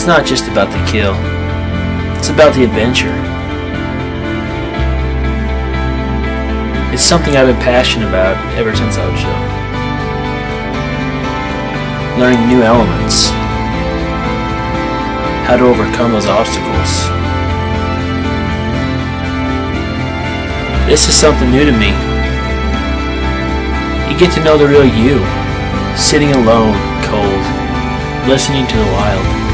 It's not just about the kill, it's about the adventure. It's something I've been passionate about ever since I was young. Learning new elements, how to overcome those obstacles. This is something new to me. You get to know the real you, sitting alone, cold, listening to the wild.